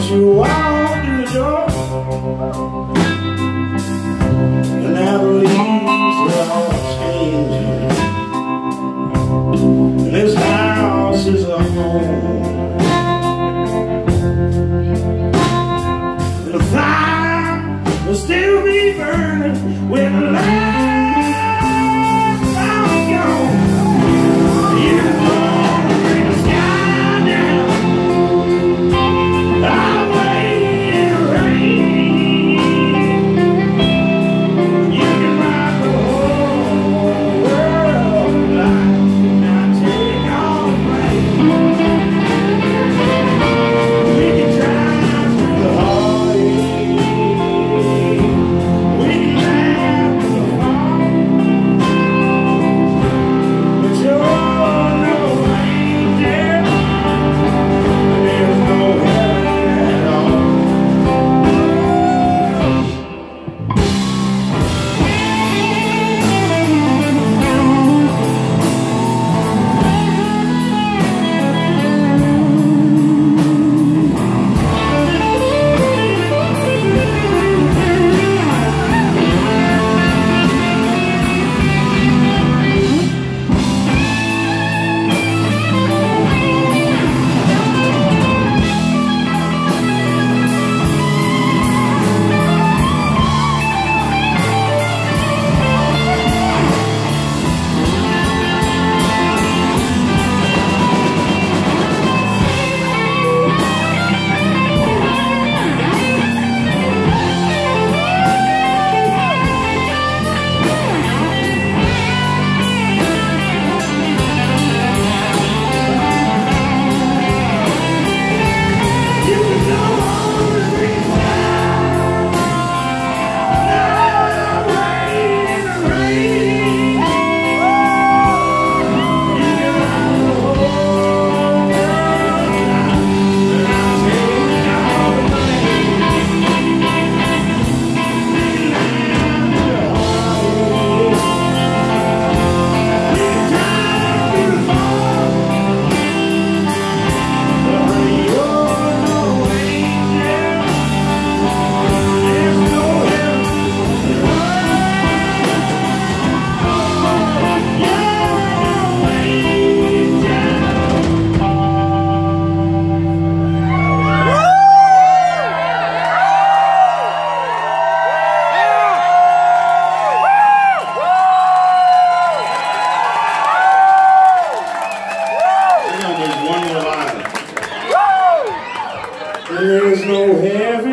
as you are. There's no heaven.